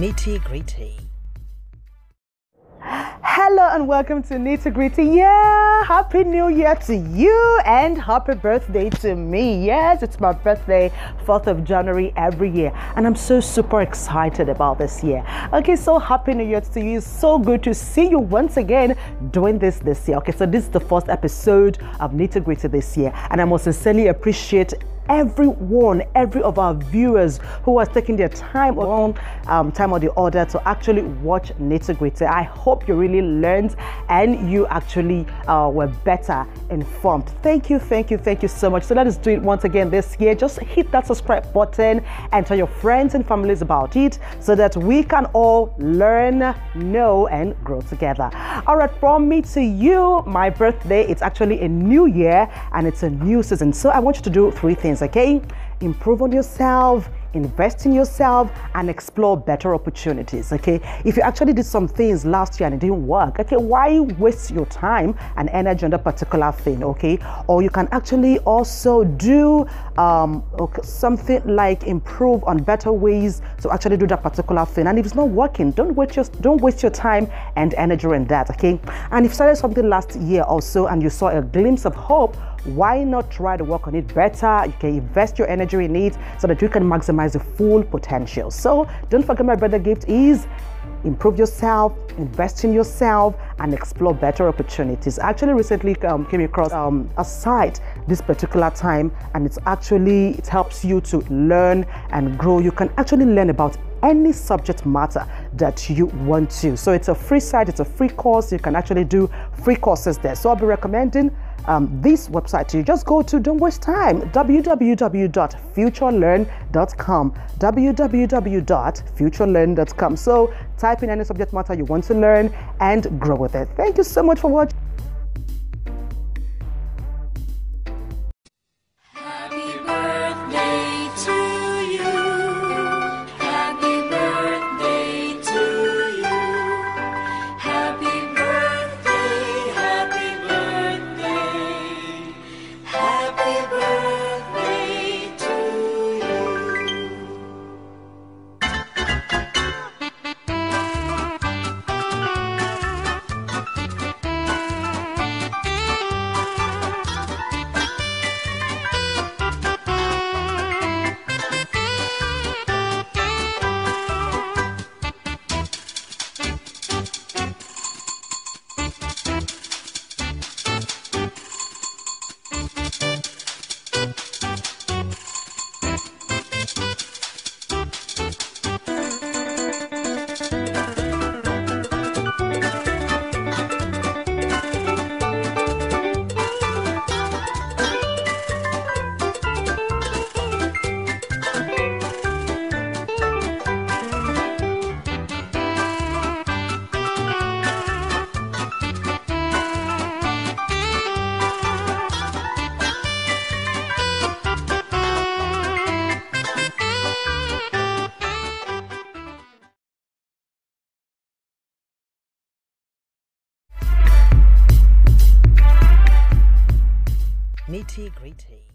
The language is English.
Nitty Gritty. Hello and welcome to Nitty Gritty. Yeah, happy new year to you and happy birthday to me. Yes, it's my birthday, 4th of January every year, and I'm so super excited about this year. Okay, so happy new year to you. It's so good to see you once again doing this this year. Okay, so this is the first episode of Nitty Gritty this year, and I most sincerely appreciate everyone, every of our viewers who are taking their time on um, time or the order to actually watch Nitty Gritty. I hope you really learned and you actually uh, were better informed. Thank you, thank you, thank you so much. So let us do it once again this year. Just hit that subscribe button and tell your friends and families about it so that we can all learn, know, and grow together. All right, from me to you, my birthday, it's actually a new year and it's a new season. So I want you to do three things okay? Improve on yourself, invest in yourself and explore better opportunities okay? If you actually did some things last year and it didn't work okay why waste your time and energy on that particular thing okay? Or you can actually also do um, okay, something like improve on better ways to actually do that particular thing. And if it's not working don't waste your don't waste your time and energy on that okay? And if you started something last year also and you saw a glimpse of hope why not try to work on it better? You can invest your energy in it so that you can maximize maximize the full potential. So don't forget my brother gift is improve yourself, invest in yourself, and explore better opportunities. I actually recently um, came across um, a site this particular time, and it's actually it helps you to learn and grow. You can actually learn about any subject matter that you want to. So it's a free site, it's a free course. You can actually do free courses there. So I'll be recommending um, this website you. Just go to don't waste time www.futurelearn.com www.futurelearn.com. So type in any subject matter you want to learn and grow with it. Thank you so much for watching. Nitty Gritty.